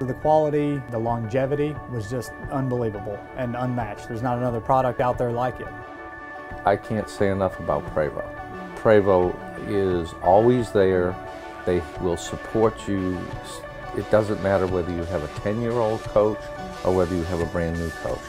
The quality, the longevity was just unbelievable and unmatched. There's not another product out there like it. I can't say enough about Prevost. Prevost is always there. They will support you. It doesn't matter whether you have a 10-year-old coach or whether you have a brand new coach.